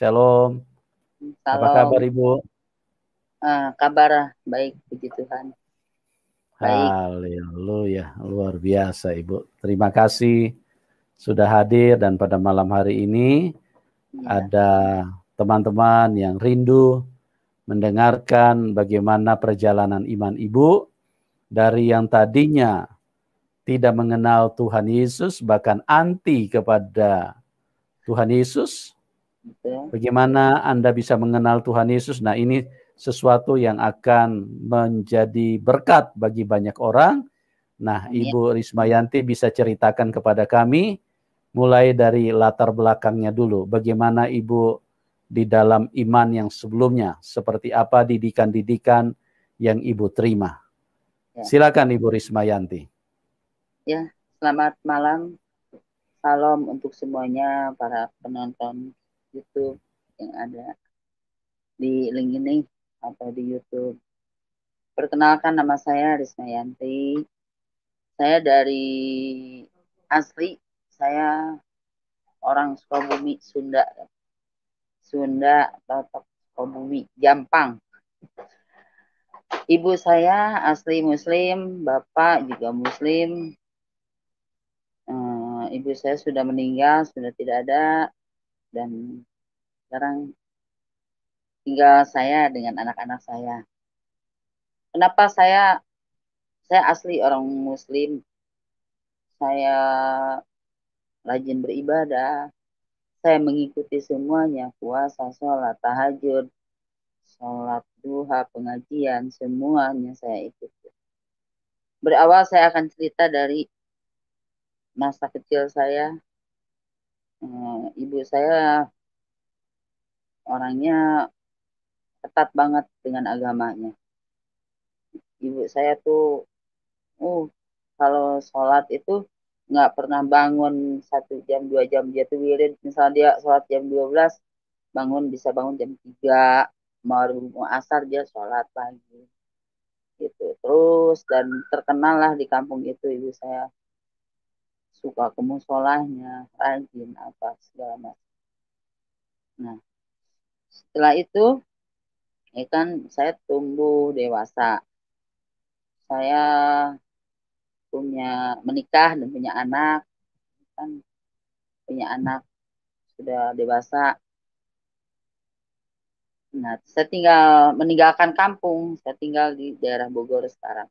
Shalom. Apa kabar Ibu? Uh, kabar baik, puji Tuhan. Baik. Haleluya, luar biasa Ibu. Terima kasih sudah hadir dan pada malam hari ini ya. ada teman-teman yang rindu mendengarkan bagaimana perjalanan iman Ibu dari yang tadinya tidak mengenal Tuhan Yesus bahkan anti kepada Tuhan Yesus. Bagaimana Anda bisa mengenal Tuhan Yesus? Nah, ini sesuatu yang akan menjadi berkat bagi banyak orang. Nah, Amin. Ibu Rismayanti bisa ceritakan kepada kami mulai dari latar belakangnya dulu. Bagaimana Ibu di dalam iman yang sebelumnya, seperti apa didikan-didikan yang Ibu terima. Ya. Silakan Ibu Rismayanti. Ya, selamat malam. Salam untuk semuanya para penonton YouTube yang ada di link ini atau di YouTube. Perkenalkan nama saya Risma Yanti. Saya dari asli saya orang Sukabumi Sunda. Sunda atau Sukabumi Jampang. Ibu saya asli Muslim, bapak juga Muslim. Uh, ibu saya sudah meninggal, sudah tidak ada, dan sekarang tinggal saya dengan anak-anak saya. Kenapa saya saya asli orang muslim. Saya rajin beribadah. Saya mengikuti semuanya, puasa, sholat, tahajud, sholat duha, pengajian, semuanya saya ikuti. Berawal saya akan cerita dari masa kecil saya. Eh, ibu saya orangnya ketat banget dengan agamanya. Ibu saya tuh, uh, kalau sholat itu nggak pernah bangun satu jam dua jam. Dia tuh wirid misalnya dia sholat jam 12 bangun bisa bangun jam 3 mau asar dia sholat lagi. Gitu. Terus dan terkenal lah di kampung itu ibu saya. Suka ke musolahnya rajin apa segala macam. Nah setelah itu ya kan saya tumbuh dewasa. Saya punya menikah dan punya anak. Kan punya anak sudah dewasa. Nah saya tinggal meninggalkan kampung. Saya tinggal di daerah Bogor sekarang.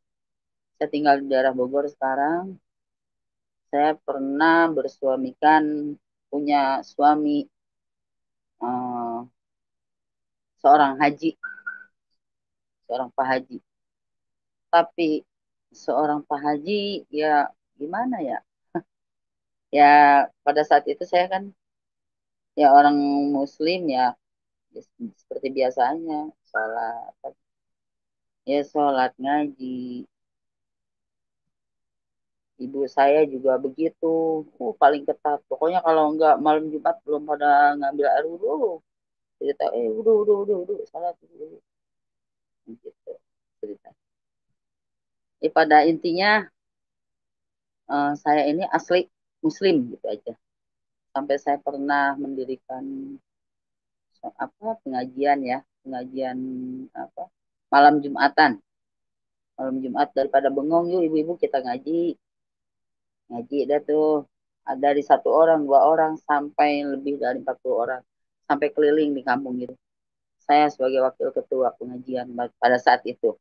Saya tinggal di daerah Bogor sekarang. Saya pernah bersuamikan punya suami. Uh, seorang haji. Seorang Pak Haji. Tapi seorang Pak Haji ya gimana ya? ya pada saat itu saya kan ya orang muslim ya, ya seperti biasanya sholat. Ya sholat ngaji. Ibu saya juga begitu. Uh, paling ketat. Pokoknya kalau enggak malam jumat belum pada ngambil air wudhu cerita eh wudhu wudhu wudhu wudhu sholat wudhu gitu cerita. Ya, pada intinya uh, saya ini asli Muslim gitu aja. Sampai saya pernah mendirikan apa pengajian ya, pengajian apa malam Jumatan. Malam Jumat daripada bengong yuk ibu-ibu kita ngaji. Ngaji dah tuh ada di satu orang, dua orang sampai lebih dari 40 orang sampai keliling di kampung gitu saya sebagai wakil ketua pengajian pada saat itu.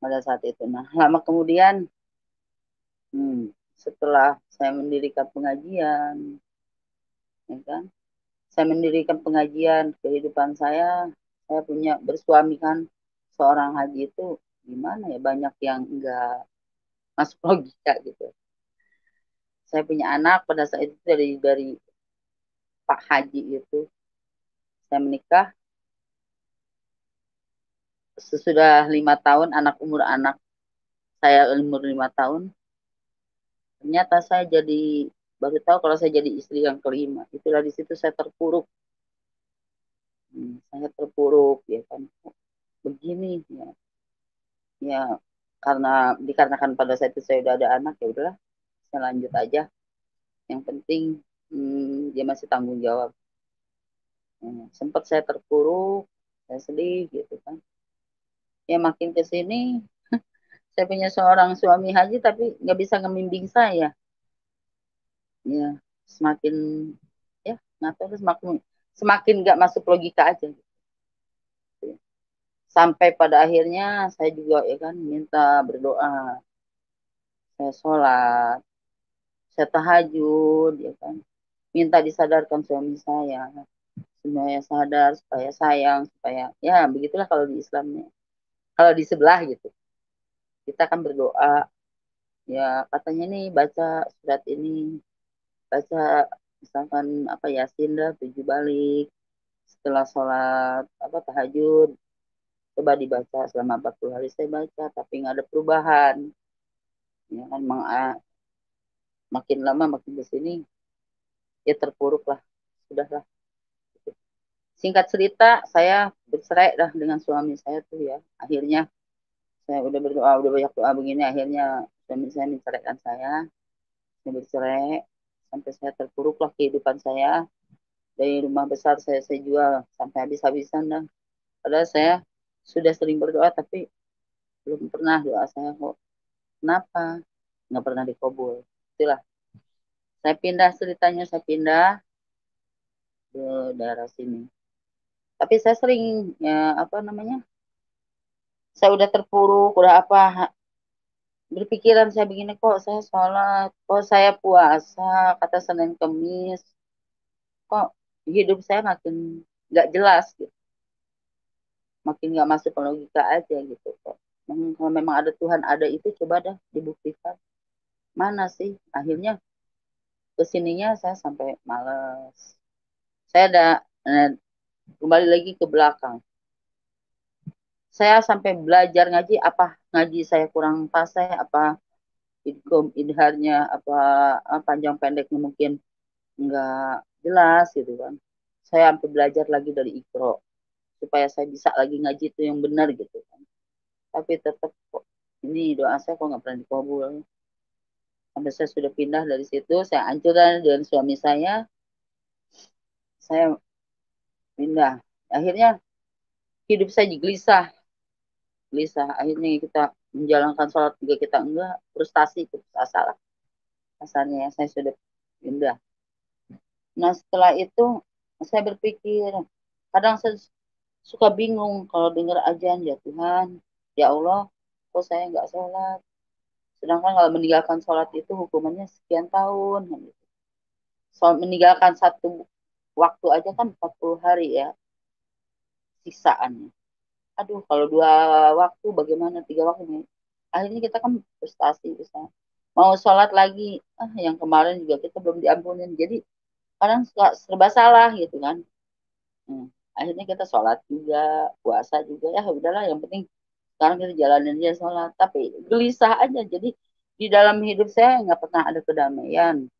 Pada saat itu. Nah, lama kemudian, hmm, setelah saya mendirikan pengajian, ya kan, saya mendirikan pengajian kehidupan saya, saya punya bersuami kan seorang haji itu gimana ya banyak yang enggak masuk logika gitu. Saya punya anak pada saat itu dari dari Pak Haji itu. Saya menikah. Sesudah lima tahun anak umur anak saya umur lima tahun ternyata saya jadi baru tahu kalau saya jadi istri yang kelima. Itulah di situ saya terpuruk. Hmm, saya terpuruk ya kan. Begini ya. Ya karena dikarenakan pada saat itu saya udah ada anak ya udahlah saya lanjut aja. Yang penting hmm, dia masih tanggung jawab. Hmm, sempat saya terpuruk saya sedih gitu kan. Ya makin ke sini saya punya seorang suami haji tapi nggak bisa ngembimbing saya. Ya semakin ya nggak tahu semakin semakin nggak masuk logika aja sampai pada akhirnya saya juga ya kan minta berdoa. Saya sholat saya tahajud ya kan minta disadarkan suami saya. Supaya sadar supaya sayang supaya ya begitulah kalau di Islamnya. Kalau di sebelah gitu. Kita akan berdoa. Ya katanya nih baca surat ini. Baca misalkan apa ya dah tujuh balik. Setelah sholat apa tahajud. Coba dibaca selama 40 hari saya baca tapi nggak ada perubahan. Ya kan makin lama makin di sini ya terpuruk lah. Sudahlah. Singkat cerita saya bercerai lah dengan suami saya tuh ya. Akhirnya saya udah berdoa udah banyak doa begini akhirnya suami saya menceraikan saya. Saya bercerai sampai saya terpuruk lah kehidupan saya. Dari rumah besar saya saya jual sampai habis-habisan dah padahal saya sudah sering berdoa tapi belum pernah doa saya kok. Kenapa? Nggak pernah dikabul. Itulah saya pindah ceritanya saya pindah ke daerah sini. Tapi saya sering ya apa namanya saya udah terpuruk udah apa berpikiran saya begini kok saya sholat? Kok saya puasa? Kata Senin Kemis. Kok hidup saya makin nggak jelas gitu? Makin nggak masuk ke logika aja gitu kok. Kalau memang ada Tuhan ada itu coba dah dibuktikan. Mana sih? Akhirnya ke sininya saya sampai males. Saya ada eh, kembali lagi ke belakang. Saya sampai belajar ngaji apa ngaji saya kurang fasih apa idgom idharnya apa panjang pendeknya mungkin nggak jelas gitu kan. Saya sampai belajar lagi dari ikro supaya saya bisa lagi ngaji itu yang benar gitu kan. Tapi tetap kok ini doa saya kok nggak pernah dikabul sampai saya sudah pindah dari situ saya hancurkan dengan suami saya. Saya pindah. Akhirnya hidup saya gelisah. Gelisah. Akhirnya kita menjalankan sholat juga kita enggak. Frustasi putus asa lah. Asalnya saya sudah pindah. Nah setelah itu saya berpikir kadang saya suka bingung kalau dengar ajan ya Tuhan ya Allah kok saya nggak sholat sedangkan kalau meninggalkan sholat itu hukumannya sekian tahun gitu. so, meninggalkan satu waktu aja kan 40 hari ya sisaannya. Aduh kalau dua waktu bagaimana tiga waktu nih? Akhirnya kita kan frustasi bisa mau sholat lagi ah yang kemarin juga kita belum diampunin. Jadi kadang suka serba salah gitu kan. Hmm. akhirnya kita sholat juga puasa juga. Ya udahlah yang penting sekarang kita jalanin aja sholat tapi gelisah aja. Jadi di dalam hidup saya nggak pernah ada kedamaian.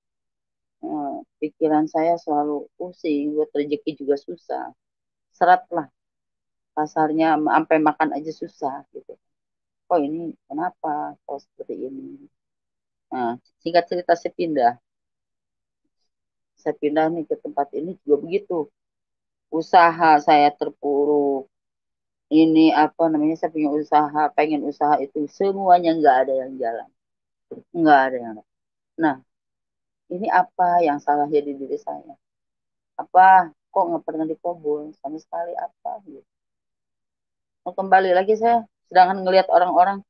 Hmm, pikiran saya selalu pusing buat rezeki juga susah. Serat lah. Pasarnya sampai makan aja susah gitu. Oh ini kenapa kok seperti ini? Nah singkat cerita saya pindah. Saya pindah nih ke tempat ini juga begitu. Usaha saya terpuruk ini apa namanya saya punya usaha pengen usaha itu. Semuanya nggak ada yang jalan. Nggak ada yang nah ini apa yang salah jadi diri saya? Apa? Kok nggak pernah dikobol sama sekali apa? Gitu kembali lagi saya sedangkan ngelihat orang-orang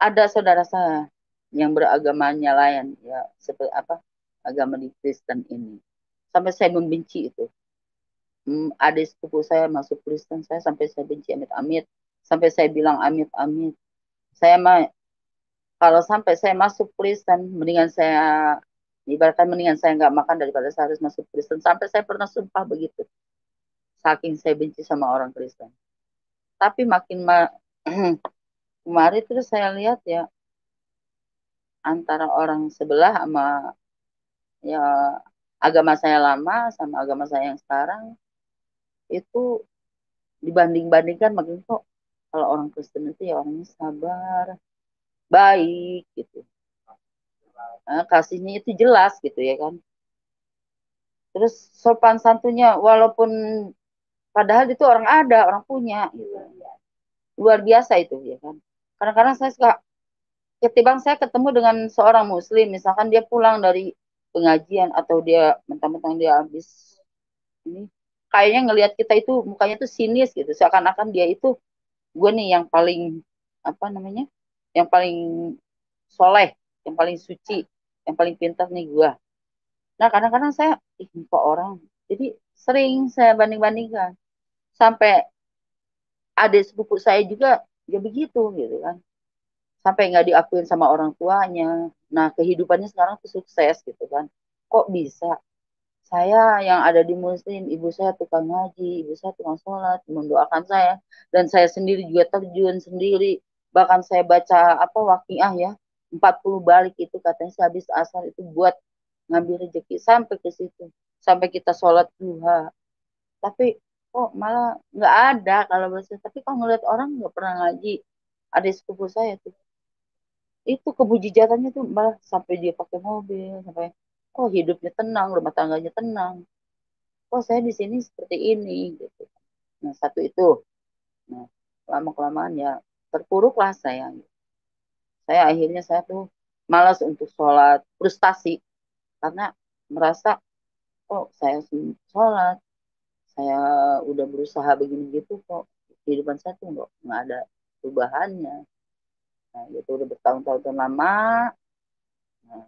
ada saudara saya yang beragamanya lain ya seperti apa? Agama di Kristen ini. Sampai saya membenci itu hmm, ada sepupu saya masuk Kristen saya sampai saya benci amit-amit sampai saya bilang amit-amit saya mah kalau sampai saya masuk Kristen mendingan saya ibaratkan mendingan saya nggak makan daripada saya harus masuk Kristen. Sampai saya pernah sumpah begitu. Saking saya benci sama orang Kristen. Tapi makin ma kemarin terus saya lihat ya antara orang sebelah sama ya agama saya lama sama agama saya yang sekarang itu dibanding-bandingkan makin kok kalau orang Kristen itu ya orangnya sabar baik gitu. Nah, kasihnya itu jelas gitu ya kan. Terus sopan santunnya walaupun padahal itu orang ada orang punya gitu. Luar biasa itu ya kan. Kadang-kadang saya suka ketimbang saya ketemu dengan seorang muslim misalkan dia pulang dari pengajian atau dia mentang-mentang dia habis ini kayaknya ngelihat kita itu mukanya tuh sinis gitu. Seakan-akan dia itu gue nih yang paling apa namanya yang paling soleh yang paling suci yang paling pintar nih gue nah kadang-kadang saya ih kok orang. Jadi sering saya banding-bandingkan. Sampai adik sepupu saya juga ya begitu gitu kan. Sampai nggak diakuin sama orang tuanya. Nah kehidupannya sekarang tuh sukses gitu kan. Kok bisa saya yang ada di muslim ibu saya tukang ngaji ibu saya tukang sholat mendoakan saya. Dan saya sendiri juga terjun sendiri. Bahkan saya baca apa wakiah ya 40 balik itu katanya saya habis asar itu buat ngambil rezeki. Sampai ke situ sampai kita sholat duha. Tapi kok malah nggak ada kalau bahasa tapi kalau ngeliat orang nggak pernah ngaji. Ada sepupu saya tuh. Itu kebujijatannya tuh malah sampai dia pakai mobil sampai oh hidupnya tenang rumah tangganya tenang? Oh saya di sini seperti ini gitu. Nah satu itu. Nah lama kelamaan ya terpuruklah saya. Saya akhirnya saya tuh malas untuk sholat frustasi. Karena merasa oh saya sholat? Saya udah berusaha begini gitu kok. Kehidupan saya tuh nggak nggak ada perubahannya. Nah itu udah bertahun-tahun lama. Nah,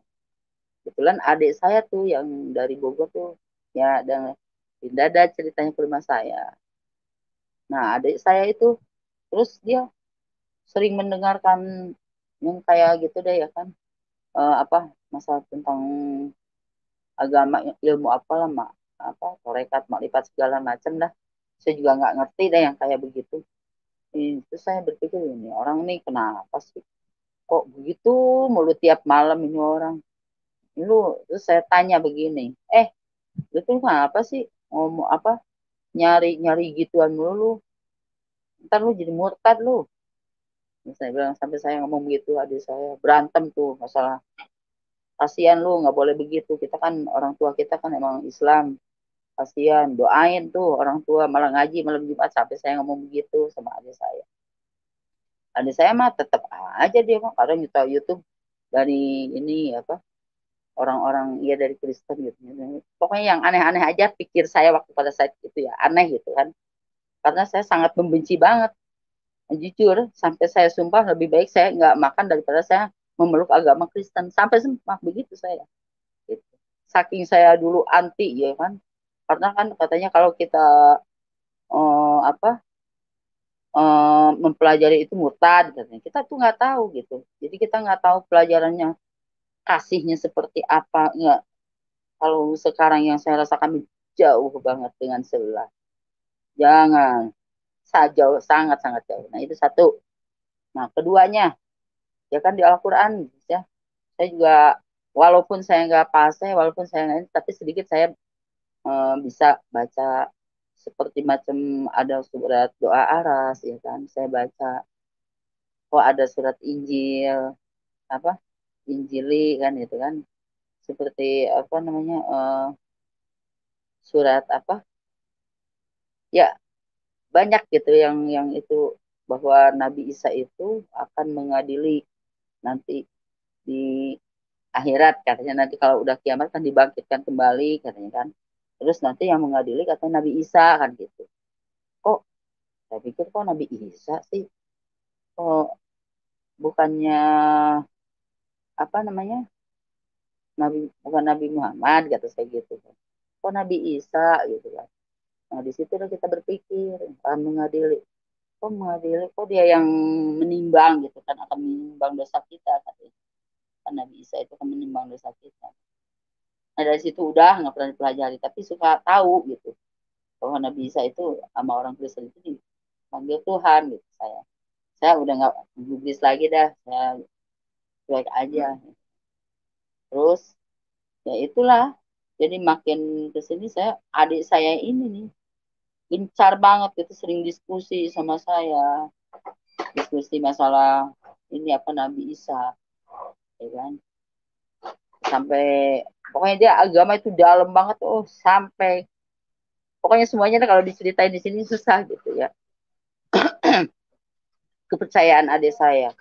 kebetulan adik saya tuh yang dari Bogor tuh ya dan pindah ada ceritanya ke rumah saya. Nah adik saya itu terus dia sering mendengarkan yang kayak gitu deh ya kan. Uh, apa masalah tentang agama ilmu apa lah mak apa torekat makrifat segala macam dah. Saya juga nggak ngerti deh yang kayak begitu. Itu saya berpikir ini orang nih kenapa sih? Kok begitu mulut tiap malam ini orang lu terus saya tanya begini eh lu tuh kenapa sih ngomong apa nyari nyari gituan mulu? Ntar lu jadi murtad lu. Saya bilang sampai saya ngomong begitu adik saya berantem tuh masalah. Kasihan lu nggak boleh begitu. Kita kan orang tua kita kan emang Islam. Kasihan doain tuh orang tua malah ngaji malam Jumat sampai saya ngomong begitu sama adik saya. Adik saya mah tetap aja dia mah kadang YouTube dari ini apa orang-orang ya dari Kristen gitu. Pokoknya yang aneh-aneh aja pikir saya waktu pada saat itu ya aneh gitu kan. Karena saya sangat membenci banget. Jujur sampai saya sumpah lebih baik saya nggak makan daripada saya memeluk agama Kristen. Sampai sumpah begitu saya. Gitu. saking saya dulu anti ya kan. Karena kan katanya kalau kita uh, apa uh, mempelajari itu murtad katanya. Kita tuh nggak tahu gitu. Jadi kita nggak tahu pelajarannya kasihnya seperti apa? Nggak. Kalau sekarang yang saya rasakan jauh banget dengan sebelah. Jangan. Jauh sangat sangat jauh. Nah itu satu. Nah keduanya. Ya kan di Al-Quran ya. Saya juga walaupun saya nggak pase walaupun saya nggak tapi sedikit saya uh, bisa baca seperti macam ada surat doa aras ya kan. Saya baca. Kok ada surat Injil. Apa Injili kan itu kan. Seperti apa namanya uh, surat apa? Ya banyak gitu yang yang itu bahwa Nabi Isa itu akan mengadili nanti di akhirat katanya. Nanti kalau udah kiamat kan dibangkitkan kembali katanya kan. Terus nanti yang mengadili kata Nabi Isa kan gitu. Kok saya pikir kok Nabi Isa sih? Kok bukannya apa namanya Nabi bukan Nabi Muhammad kata saya gitu. Kan kok Nabi Isa gitu kan. Nah di situ kita berpikir akan mengadili kok mengadili kok dia yang menimbang gitu kan akan menimbang dosa kita katanya. Kan Nabi Isa itu akan menimbang dosa kita. Nah dari situ udah nggak pernah dipelajari tapi suka tahu gitu. Bahwa Nabi Isa itu sama orang Kristen itu dipanggil Tuhan gitu saya. Saya udah nggak gubris lagi dah saya cuek aja. Terus ya itulah. Jadi makin ke sini saya adik saya ini nih gencar banget gitu sering diskusi sama saya. Diskusi masalah ini apa Nabi Isa ya kan? Sampai pokoknya dia agama itu dalam banget oh sampai pokoknya semuanya kalau diceritain di sini susah gitu ya. Kepercayaan adik saya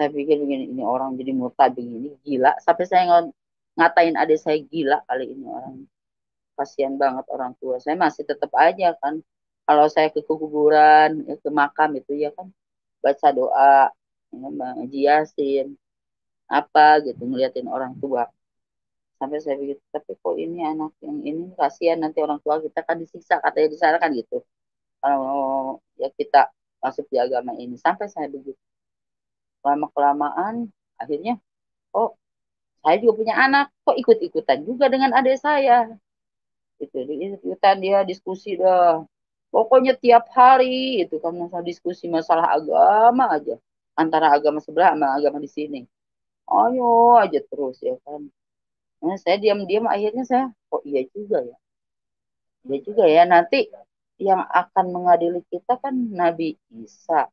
saya pikir begini ini orang jadi murtad begini gila. Sampai saya ng ngatain adik saya gila kali ini orang. Kasihan banget orang tua. Saya masih tetap aja kan. Kalau saya ke kuburan ya, ke makam itu ya kan. Baca doa ya, yasin apa gitu ngeliatin orang tua. Sampai saya pikir tapi kok ini anak yang ini kasihan nanti orang tua kita kan disiksa katanya di kan gitu. Kalau ya kita masuk di agama ini. Sampai saya begitu lama kelamaan akhirnya oh saya juga punya anak kok ikut ikutan juga dengan adik saya? Itu ikutan dia diskusi dah. Pokoknya tiap hari itu kan masalah diskusi masalah agama aja. Antara agama sebelah sama agama di sini. Ayo aja terus ya kan. Nah, saya diam-diam akhirnya saya oh iya juga ya. Iya juga ya nanti yang akan mengadili kita kan Nabi Isa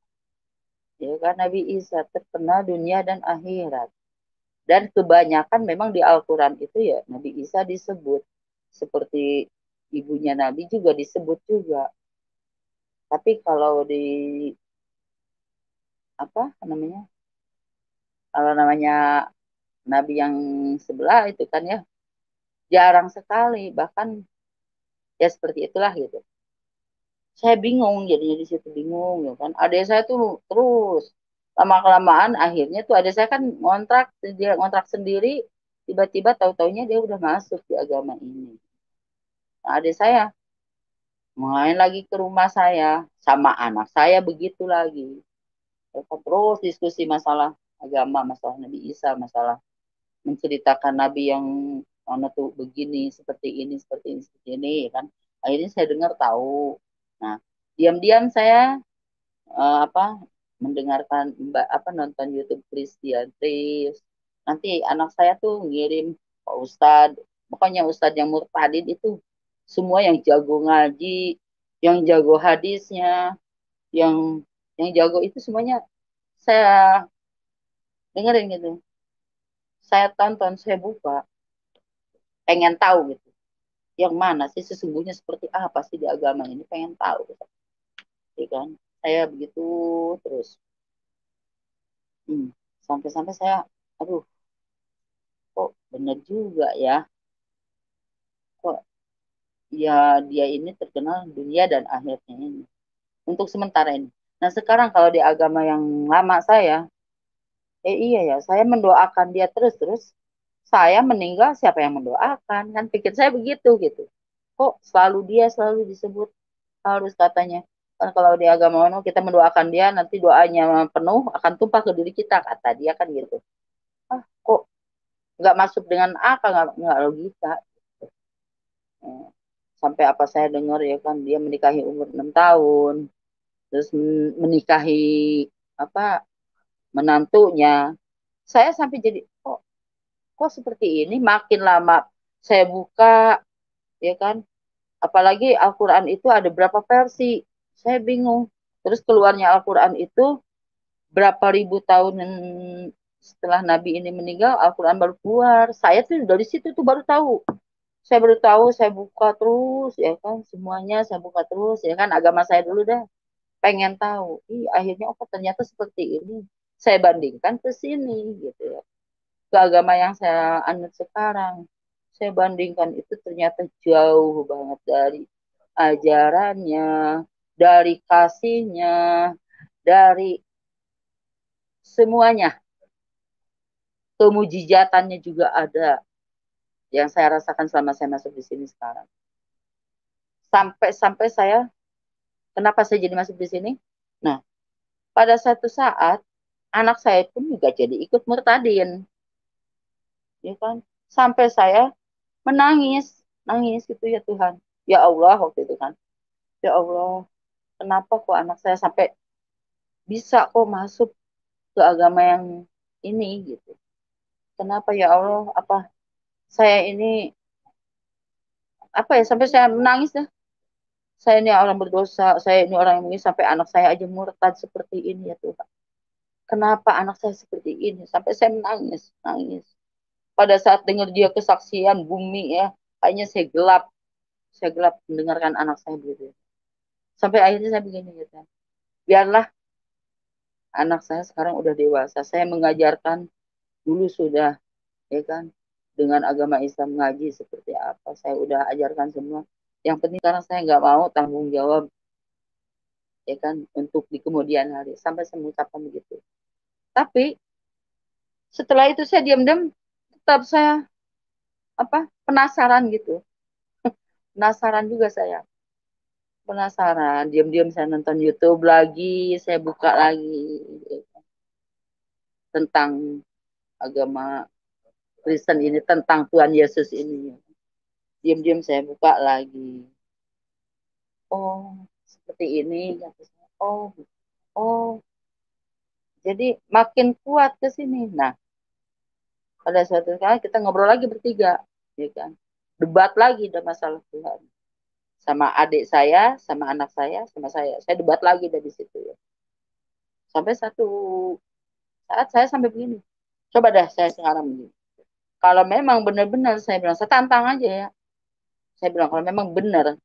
ya kan Nabi Isa terkenal dunia dan akhirat. Dan kebanyakan memang di Al-Quran itu ya Nabi Isa disebut. Seperti ibunya Nabi juga disebut juga. Tapi kalau di apa namanya? Kalau namanya nabi yang sebelah itu kan ya jarang sekali. Bahkan ya seperti itulah gitu saya bingung jadinya di situ bingung ya kan adik saya tuh terus lama kelamaan akhirnya tuh ada saya kan ngontrak dia ngontrak sendiri tiba-tiba tahu-taunya dia udah masuk di agama ini nah, adik saya main lagi ke rumah saya sama anak saya begitu lagi terus diskusi masalah agama, masalah Nabi Isa, masalah menceritakan Nabi yang mana tuh begini, seperti ini, seperti ini, seperti ini, ya kan. Akhirnya saya dengar tahu. Nah, diam-diam saya uh, apa mendengarkan mbak apa nonton YouTube Christian Tris. Nanti anak saya tuh ngirim Pak Ustad, pokoknya Ustad yang murtadin itu semua yang jago ngaji, yang jago hadisnya, yang yang jago itu semuanya saya dengerin gitu. Saya tonton saya buka. Pengen tahu gitu yang mana sih sesungguhnya seperti apa sih di agama ini? Pengen tahu. Ya kan? Saya begitu terus. Hmm, sampai-sampai saya aduh kok bener juga ya? Kok ya dia ini terkenal dunia dan akhirnya ini. Untuk sementara ini. Nah sekarang kalau di agama yang lama saya eh iya ya saya mendoakan dia terus terus saya meninggal siapa yang mendoakan? Kan pikir saya begitu gitu. Kok selalu dia selalu disebut? Harus katanya. Kan kalau di agama kita mendoakan dia nanti doanya penuh akan tumpah ke diri kita kata dia kan gitu. Ah kok nggak masuk dengan akal? Nggak nggak logika. Eh, sampai apa saya dengar ya kan dia menikahi umur enam tahun. Terus menikahi apa menantunya. Saya sampai jadi kok kok seperti ini makin lama saya buka ya kan apalagi Al-Qur'an itu ada berapa versi. Saya bingung. Terus keluarnya Al-Qur'an itu berapa ribu tahun setelah Nabi ini meninggal Al-Qur'an baru keluar. Saya tuh dari situ tuh baru tahu. Saya baru tahu, saya buka terus ya kan semuanya saya buka terus ya kan agama saya dulu dah pengen tahu. Ih, akhirnya oh ternyata seperti ini saya bandingkan ke sini gitu ya ke agama yang saya anut sekarang saya bandingkan itu ternyata jauh banget dari ajarannya dari kasihnya dari semuanya. Kemujizatannya juga ada yang saya rasakan selama saya masuk di sini sekarang. Sampai-sampai saya kenapa saya jadi masuk di sini? Nah pada satu saat anak saya pun juga jadi ikut murtadin ya kan? Sampai saya menangis nangis itu ya Tuhan. Ya Allah waktu itu kan. Ya Allah kenapa kok anak saya sampai bisa kok masuk ke agama yang ini gitu? Kenapa ya Allah apa saya ini apa ya sampai saya menangis ya saya ini orang berdosa saya ini orang yang sampai anak saya aja murtad seperti ini ya Tuhan. Kenapa anak saya seperti ini? Sampai saya menangis nangis pada saat dengar dia kesaksian bumi ya hanya saya gelap. Saya gelap mendengarkan anak saya begitu sampai akhirnya saya begini gitu biarlah anak saya sekarang udah dewasa. Saya mengajarkan dulu sudah ya kan dengan agama Islam ngaji seperti apa. Saya udah ajarkan semua. Yang penting karena saya nggak mau tanggung jawab ya kan untuk di kemudian hari. Sampai saya mengucapkan begitu. Tapi setelah itu saya diam-diam tetap saya apa penasaran gitu. Penasaran juga saya. Penasaran diam-diam saya nonton YouTube lagi saya buka lagi tentang agama Kristen ini tentang Tuhan Yesus ini. Diam-diam saya buka lagi. Oh seperti ini oh oh. Jadi makin kuat ke sini. Nah pada suatu kali kita ngobrol lagi bertiga ya kan? Debat lagi ada masalah Tuhan. Sama adik saya sama anak saya sama saya. Saya debat lagi dari situ ya. Sampai satu saat saya sampai begini. Coba dah saya sekarang begini. Kalau memang benar-benar saya bilang saya tantang aja ya. Saya bilang kalau memang benar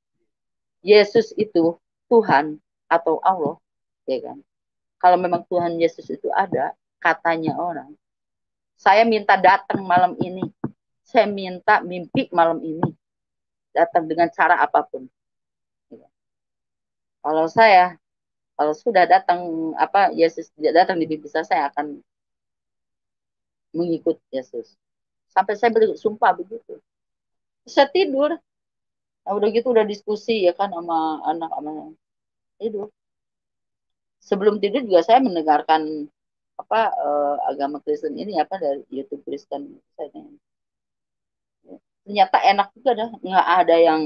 Yesus itu Tuhan atau Allah ya kan? Kalau memang Tuhan Yesus itu ada katanya orang saya minta datang malam ini. Saya minta mimpi malam ini. Datang dengan cara apa pun. Kalau saya, kalau sudah datang apa Yesus tidak datang di mimpi saya, saya akan mengikut Yesus. Sampai saya beri sumpah begitu. Saya tidur. Nah, udah gitu udah diskusi ya kan sama anak sama tidur. Sebelum tidur juga saya mendengarkan apa uh, agama Kristen ini apa dari YouTube Kristen ternyata enak juga dah nggak ada yang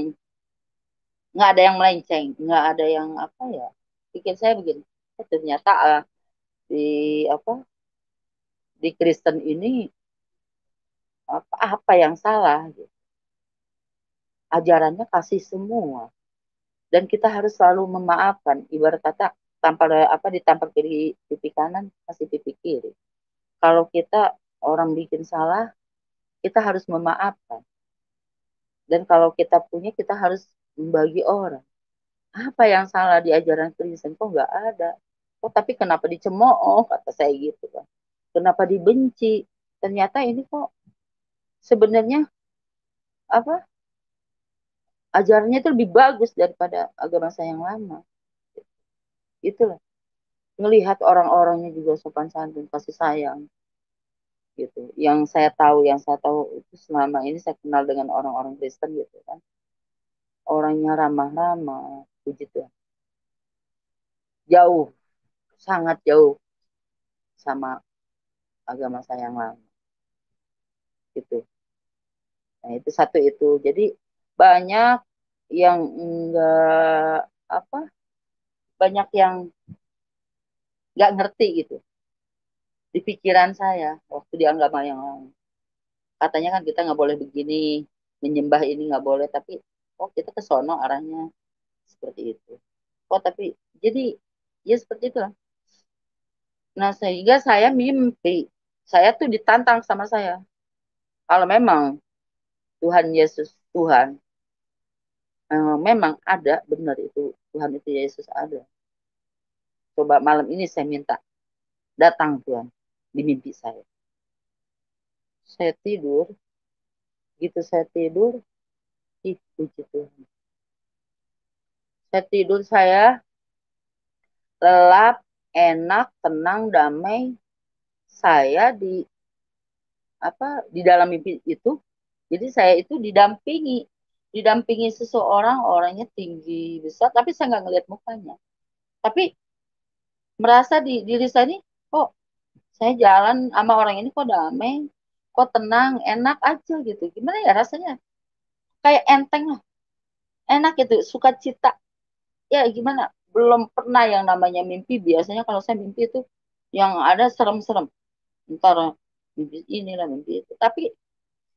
nggak ada yang melenceng nggak ada yang apa ya pikir saya begini. Eh, ternyata uh, di apa di Kristen ini apa apa yang salah gitu. ajarannya kasih semua. Dan kita harus selalu memaafkan ibarat kata tampar apa ditampar kiri pipi kanan kasih pipi kiri. Kalau kita orang bikin salah kita harus memaafkan. Dan kalau kita punya kita harus membagi orang. Apa yang salah di ajaran Kristen? Kok nggak ada? Oh tapi kenapa dicemooh? Kata saya gitu kan. Kenapa dibenci? Ternyata ini kok sebenarnya apa ajarannya itu lebih bagus daripada agama saya yang lama itulah. Ngelihat orang-orangnya juga sopan santun kasih sayang. Gitu. Yang saya tahu yang saya tahu itu selama ini saya kenal dengan orang-orang Kristen gitu kan. Orangnya ramah-ramah puji Tuhan. Jauh. Sangat jauh sama agama saya yang lama gitu. Nah itu satu itu. Jadi banyak yang enggak apa banyak yang nggak ngerti gitu. Di pikiran saya waktu di agama yang katanya kan kita nggak boleh begini menyembah ini nggak boleh tapi oh kita ke sono arahnya. Seperti itu. Oh tapi jadi ya seperti itu lah nah sehingga saya mimpi saya tuh ditantang sama saya. Kalau memang Tuhan Yesus Tuhan memang ada benar itu Tuhan itu Yesus ada. Coba malam ini saya minta datang Tuhan di mimpi saya. Saya tidur, gitu saya tidur, ih puji. Saya tidur saya lelap, enak, tenang, damai. Saya di apa di dalam mimpi itu, jadi saya itu didampingi didampingi seseorang orangnya tinggi besar. Tapi saya nggak ngeliat mukanya. Tapi merasa di diri saya ini kok saya jalan sama orang ini kok damai kok tenang enak aja gitu. Gimana ya rasanya? Kayak enteng lah. Enak gitu suka cita. Ya gimana? Belum pernah yang namanya mimpi. Biasanya kalau saya mimpi itu yang ada serem-serem. Ntar mimpi inilah mimpi itu. Tapi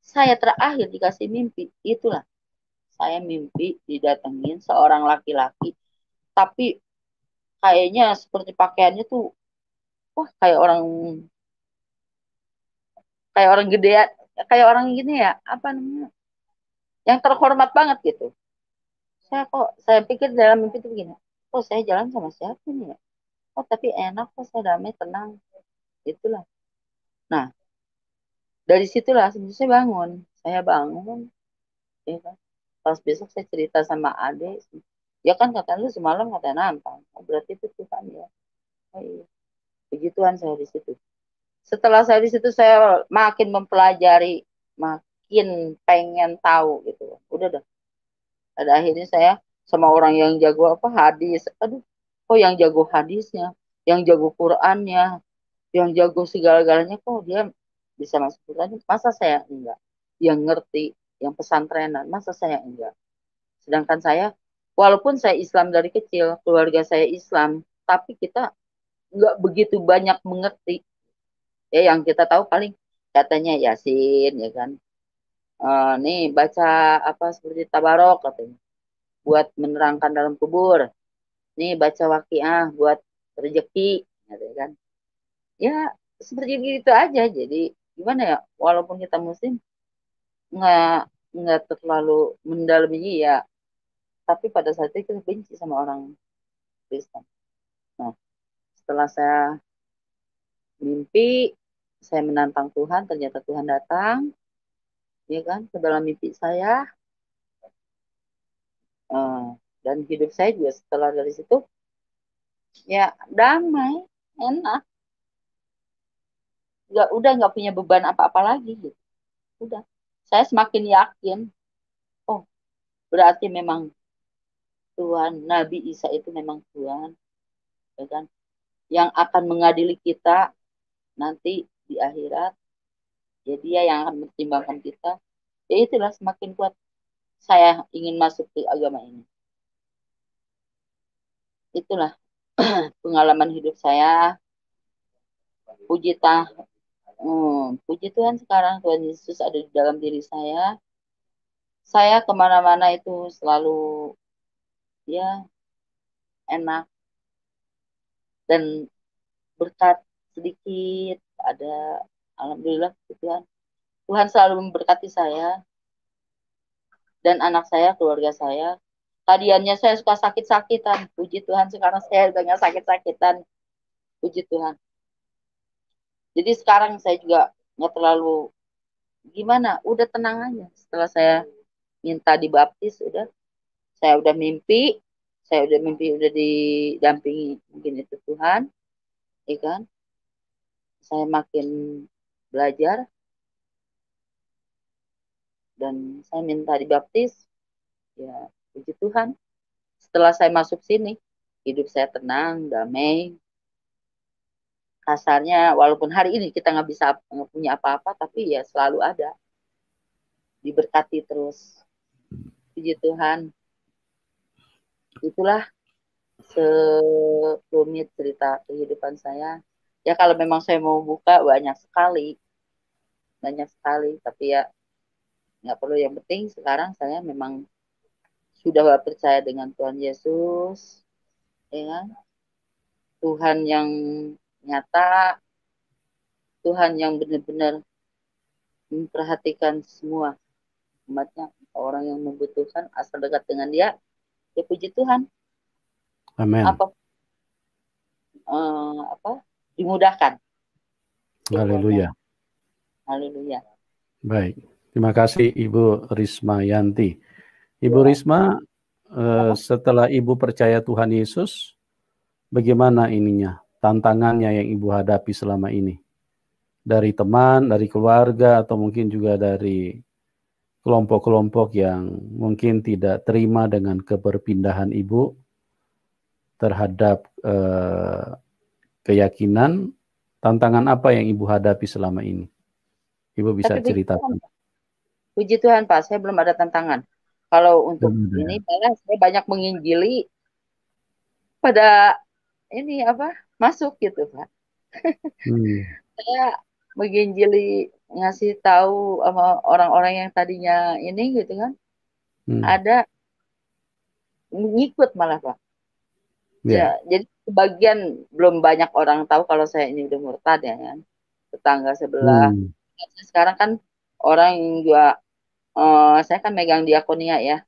saya terakhir dikasih mimpi itulah saya mimpi didatengin seorang laki-laki tapi kayaknya seperti pakaiannya tuh wah kayak orang kayak orang gede kayak orang gini ya apa namanya yang terhormat banget gitu. Saya kok saya pikir dalam mimpi itu begini kok saya jalan sama siapa nih ya? Oh tapi enak kok saya damai tenang itulah. Nah dari situlah saya bangun saya bangun ya kan pas besok saya cerita sama adik ya kan kata lu semalam kata nantang oh, berarti itu Tuhan ya. Oh, iya. begituan saya di situ. Setelah saya di situ saya makin mempelajari makin pengen tahu gitu. Udah dah. Ada akhirnya saya sama orang yang jago apa hadis. Aduh kok yang jago hadisnya yang jago Qurannya yang jago segala-galanya kok dia bisa masuk Quran masa saya enggak? Yang ngerti yang pesantrenan masa saya enggak? Sedangkan saya walaupun saya Islam dari kecil keluarga saya Islam tapi kita enggak begitu banyak mengerti. Ya yang kita tahu paling katanya Yasin ya kan? Uh, nih baca apa seperti tabarok katanya buat menerangkan dalam kubur. Nih baca wakiah buat rezeki gitu ya kan? Ya seperti itu aja. Jadi gimana ya? Walaupun kita muslim nggak nggak terlalu mendalami ya. Tapi pada saat itu kita benci sama orang Kristen. Nah setelah saya mimpi saya menantang Tuhan ternyata Tuhan datang ya kan ke dalam mimpi saya. Uh, dan hidup saya juga setelah dari situ ya damai enak. Nggak udah nggak punya beban apa-apa lagi gitu. Udah saya semakin yakin. Oh berarti memang Tuhan Nabi Isa itu memang Tuhan ya kan? Yang akan mengadili kita nanti di akhirat. Ya yang akan mempertimbangkan kita. Ya itulah semakin kuat saya ingin masuk ke agama ini. Itulah pengalaman hidup saya. Puji Hmm, puji Tuhan sekarang Tuhan Yesus ada di dalam diri saya. Saya ke mana-mana itu selalu ya enak. Dan berkat sedikit ada alhamdulillah Tuhan. Tuhan selalu memberkati saya dan anak saya keluarga saya. Tadiannya saya suka sakit-sakitan. Puji Tuhan sekarang saya nggak sakit-sakitan. Puji Tuhan jadi sekarang saya juga nggak terlalu gimana? Udah tenang aja. Setelah saya minta dibaptis udah. Saya udah mimpi saya udah mimpi udah didampingi mungkin itu Tuhan ya kan? Saya makin belajar. Dan saya minta dibaptis ya puji Tuhan. Setelah saya masuk sini hidup saya tenang damai kasarnya walaupun hari ini kita nggak bisa punya apa-apa tapi ya selalu ada. Diberkati terus. Puji Tuhan. Itulah serumit cerita kehidupan saya. Ya kalau memang saya mau buka banyak sekali. Banyak sekali tapi ya nggak perlu. Yang penting sekarang saya memang sudah percaya dengan Tuhan Yesus ya kan? Tuhan yang nyata Tuhan yang benar-benar memperhatikan semua umatnya orang yang membutuhkan asal dekat dengan dia ya puji Tuhan. Amin apa? Uh, apa? Dimudahkan. Haleluya. Haleluya. Baik. Terima kasih Ibu Risma Yanti Ibu ya. Risma setelah Ibu percaya Tuhan Yesus bagaimana ininya tantangannya yang Ibu hadapi selama ini? Dari teman, dari keluarga, atau mungkin juga dari kelompok-kelompok yang mungkin tidak terima dengan keberpindahan Ibu terhadap eh, keyakinan, tantangan apa yang Ibu hadapi selama ini? Ibu bisa Tapi ceritakan. Puji Tuhan Pak, saya belum ada tantangan. Kalau untuk Benar. ini, saya banyak menginjili pada ini apa masuk gitu pak hmm. saya menginjili ngasih tahu sama orang-orang yang tadinya ini gitu kan hmm. ada ngikut malah pak yeah. ya jadi sebagian belum banyak orang tahu kalau saya ini udah murtad ya kan tetangga sebelah hmm. sekarang kan orang yang juga uh, saya kan megang diakonia ya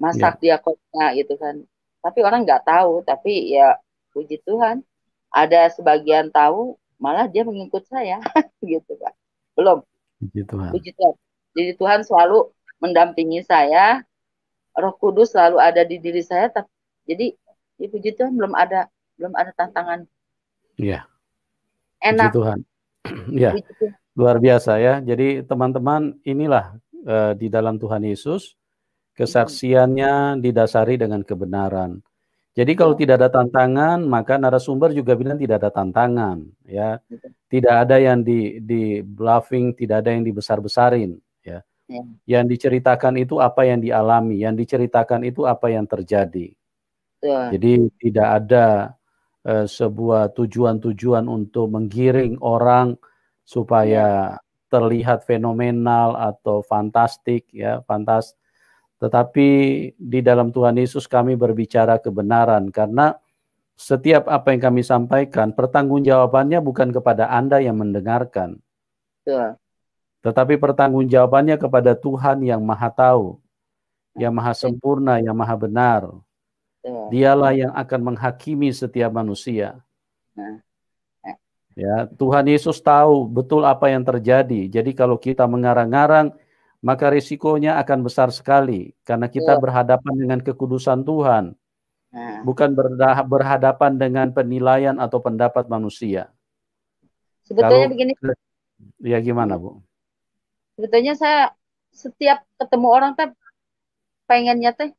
masak yeah. diakonnya gitu kan tapi orang nggak tahu tapi ya puji Tuhan ada sebagian tahu malah dia mengikut saya gitu pak belum. Puji Tuhan. Puji Tuhan. Jadi Tuhan selalu mendampingi saya. Roh Kudus selalu ada di diri saya tapi jadi ya puji Tuhan belum ada belum ada tantangan. Iya. Enak. Puji Tuhan. Ya luar biasa ya. Jadi teman-teman inilah uh, di dalam Tuhan Yesus kesaksiannya didasari dengan kebenaran. Jadi kalau tidak ada tantangan, maka narasumber juga bilang tidak ada tantangan, ya. Tidak ada yang di di bluffing, tidak ada yang dibesar-besarin, ya. ya. Yang diceritakan itu apa yang dialami, yang diceritakan itu apa yang terjadi. Ya. Jadi tidak ada uh, sebuah tujuan-tujuan untuk menggiring orang supaya ya. terlihat fenomenal atau fantastik, ya, fantas tetapi di dalam Tuhan Yesus kami berbicara kebenaran karena setiap apa yang kami sampaikan pertanggungjawabannya bukan kepada Anda yang mendengarkan. Ya. Tetapi pertanggungjawabannya kepada Tuhan yang Maha Tahu, yang Maha Sempurna, yang Maha Benar. Ya. Dialah yang akan menghakimi setiap manusia. Nah. Ya, Tuhan Yesus tahu betul apa yang terjadi. Jadi kalau kita mengarang-arang maka risikonya akan besar sekali karena kita ya. berhadapan dengan kekudusan Tuhan. Nah. Bukan berhadapan dengan penilaian atau pendapat manusia. Sebetulnya Kalau, begini. Ya gimana, Bu? Sebetulnya saya setiap ketemu orang teh pengennya teh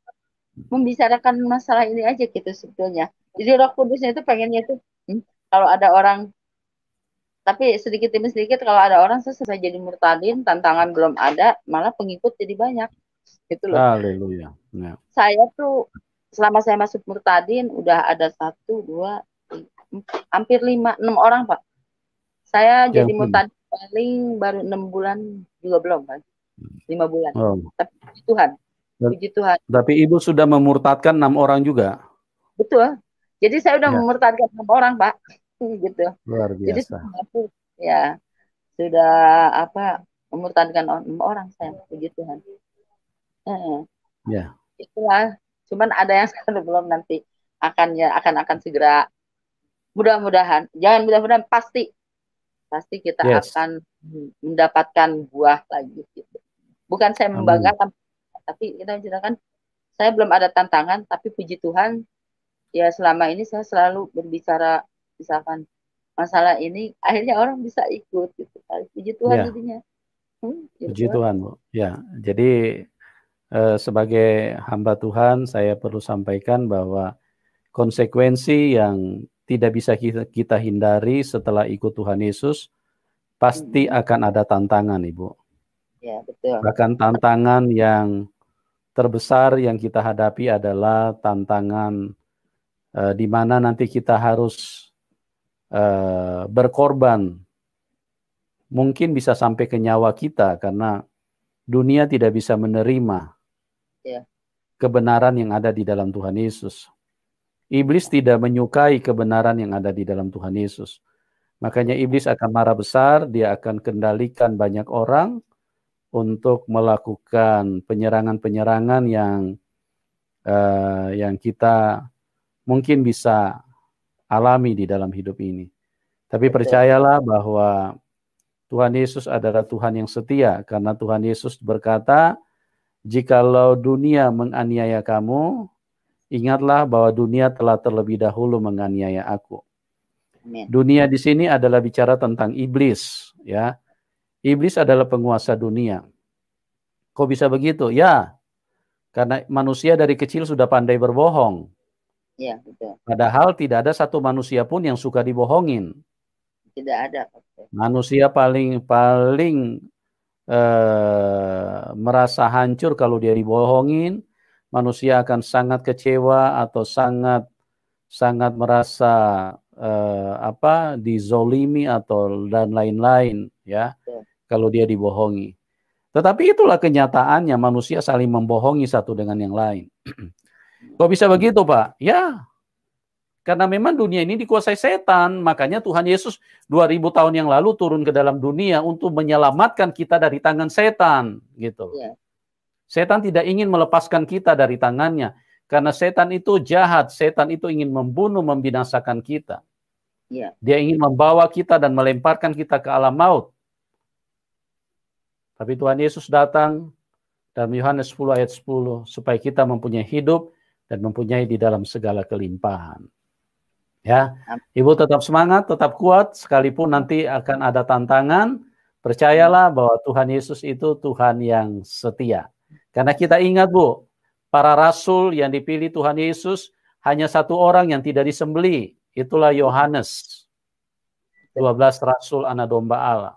membicarakan masalah ini aja gitu sebetulnya. Jadi Roh Kudusnya itu pengennya tuh hmm, kalau ada orang tapi sedikit demi sedikit kalau ada orang selesai jadi murtadin tantangan belum ada malah pengikut jadi banyak. Gitu loh. Haleluya. Ya. saya tuh selama saya masuk murtadin udah ada satu dua hampir lima enam orang pak. Saya ya, jadi murtadin paling baru enam bulan juga belum kan lima bulan. Oh. tapi puji Tuhan. Puji Tuhan. Tapi ibu sudah memurtadkan enam orang juga? Betul. Jadi saya udah ya. memurtadkan enam orang pak gitu. Luar biasa. Jadi aku ya sudah apa memurtadkan orang saya puji Tuhan. Eh, ya. Itulah. Cuman ada yang belum nanti akan ya akan akan segera mudah-mudahan jangan mudah-mudahan pasti pasti kita yes. akan mendapatkan buah lagi gitu. Bukan saya membanggakan tapi kita menceritakan saya belum ada tantangan tapi puji Tuhan ya selama ini saya selalu berbicara misalkan masalah ini akhirnya orang bisa ikut gitu puji Tuhan ya. jadinya. Hmm, puji Tuhan bu. Ya jadi eh, sebagai hamba Tuhan saya perlu sampaikan bahwa konsekuensi yang tidak bisa kita, kita hindari setelah ikut Tuhan Yesus pasti hmm. akan ada tantangan ibu. Ya betul. Bahkan tantangan yang terbesar yang kita hadapi adalah tantangan eh, di mana nanti kita harus Eh, berkorban mungkin bisa sampai ke nyawa kita karena dunia tidak bisa menerima yeah. kebenaran yang ada di dalam Tuhan Yesus. Iblis tidak menyukai kebenaran yang ada di dalam Tuhan Yesus. Makanya iblis akan marah besar, dia akan kendalikan banyak orang untuk melakukan penyerangan-penyerangan yang uh, yang kita mungkin bisa alami di dalam hidup ini. Tapi percayalah bahwa Tuhan Yesus adalah Tuhan yang setia karena Tuhan Yesus berkata, "Jikalau dunia menganiaya kamu, ingatlah bahwa dunia telah terlebih dahulu menganiaya aku." Amen. Dunia di sini adalah bicara tentang iblis, ya. Iblis adalah penguasa dunia. Kok bisa begitu? Ya, karena manusia dari kecil sudah pandai berbohong. Iya, betul. Padahal tidak ada satu manusia pun yang suka dibohongin. Tidak ada. Manusia paling paling eh, merasa hancur kalau dia dibohongin. Manusia akan sangat kecewa atau sangat sangat merasa eh, apa dizolimi atau dan lain-lain ya betul. kalau dia dibohongi. Tetapi itulah kenyataannya manusia saling membohongi satu dengan yang lain. Kok bisa begitu, Pak? Ya, karena memang dunia ini dikuasai setan, makanya Tuhan Yesus 2000 tahun yang lalu turun ke dalam dunia untuk menyelamatkan kita dari tangan setan, gitu. Ya. Setan tidak ingin melepaskan kita dari tangannya. Karena setan itu jahat, setan itu ingin membunuh, membinasakan kita. Iya. Dia ingin membawa kita dan melemparkan kita ke alam maut. Tapi Tuhan Yesus datang dalam Yohanes 10 ayat 10 supaya kita mempunyai hidup dan mempunyai di dalam segala kelimpahan. Ya, Ibu tetap semangat, tetap kuat sekalipun nanti akan ada tantangan. Percayalah bahwa Tuhan Yesus itu Tuhan yang setia. Karena kita ingat, Bu, para rasul yang dipilih Tuhan Yesus hanya satu orang yang tidak disembeli, itulah Yohanes. 12 rasul anak domba Allah.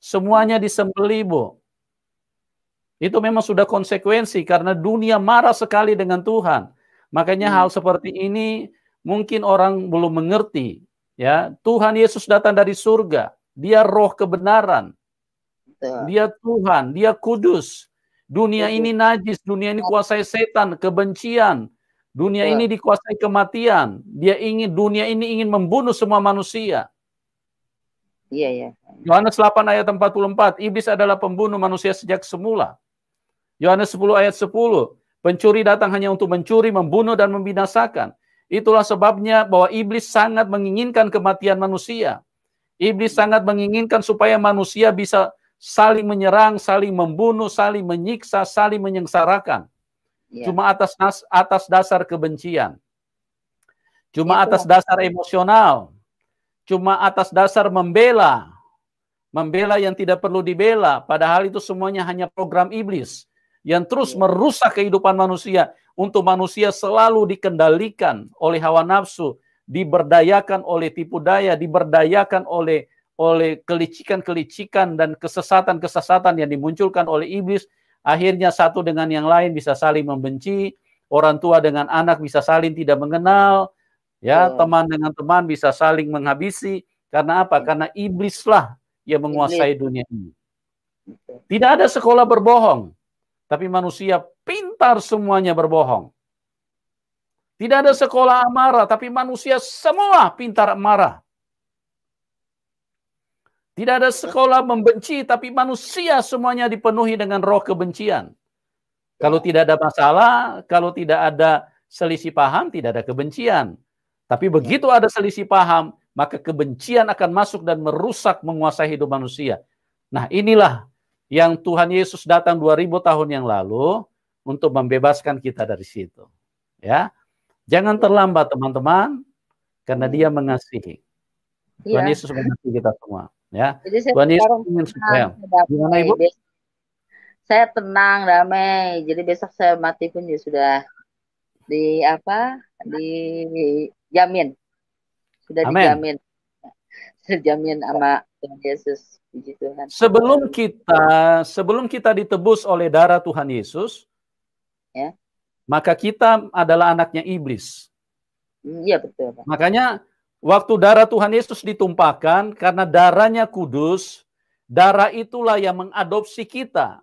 Semuanya disembeli, Bu. Itu memang sudah konsekuensi karena dunia marah sekali dengan Tuhan. Makanya hmm. hal seperti ini mungkin orang belum mengerti. Ya, Tuhan Yesus datang dari surga. Dia roh kebenaran. Dia Tuhan, dia kudus. Dunia ini najis, dunia ini kuasai setan, kebencian. Dunia ini dikuasai kematian. Dia ingin dunia ini ingin membunuh semua manusia. Iya, iya. Yohanes 8 ayat 44, iblis adalah pembunuh manusia sejak semula. Yohanes 10 ayat 10. Pencuri datang hanya untuk mencuri, membunuh, dan membinasakan. Itulah sebabnya bahwa iblis sangat menginginkan kematian manusia. Iblis sangat menginginkan supaya manusia bisa saling menyerang, saling membunuh, saling menyiksa, saling menyengsarakan. Ya. Cuma atas atas dasar kebencian. Cuma atas dasar emosional. Cuma atas dasar membela. Membela yang tidak perlu dibela. Padahal itu semuanya hanya program iblis yang terus iya. merusak kehidupan manusia untuk manusia selalu dikendalikan oleh hawa nafsu, diberdayakan oleh tipu daya, diberdayakan oleh oleh kelicikan-kelicikan dan kesesatan-kesesatan yang dimunculkan oleh iblis, akhirnya satu dengan yang lain bisa saling membenci, orang tua dengan anak bisa saling tidak mengenal, ya, oh. teman dengan teman bisa saling menghabisi. Karena apa? Iya. Karena iblislah yang menguasai dunia ini. Tidak ada sekolah berbohong. Tapi manusia pintar semuanya berbohong. Tidak ada sekolah amarah, tapi manusia semua pintar marah. Tidak ada sekolah membenci, tapi manusia semuanya dipenuhi dengan roh kebencian. Kalau tidak ada masalah, kalau tidak ada selisih paham, tidak ada kebencian. Tapi begitu ada selisih paham, maka kebencian akan masuk dan merusak menguasai hidup manusia. Nah inilah yang Tuhan Yesus datang 2000 tahun yang lalu untuk membebaskan kita dari situ. Ya. Jangan terlambat teman-teman karena dia mengasihi. Ya. Tuhan Yesus mengasihi kita semua, ya. Jadi Tuhan Yesus ingin supaya gimana Ibu? Saya tenang, damai. Jadi besok saya mati pun ya sudah di apa? Dijamin. Sudah Amen. dijamin. Dijamin sama Tuhan Yesus. Tuhan. Sebelum kita sebelum kita ditebus oleh darah Tuhan Yesus, ya. maka kita adalah anaknya iblis. Iya betul. Pak. Makanya waktu darah Tuhan Yesus ditumpahkan karena darahnya kudus, darah itulah yang mengadopsi kita.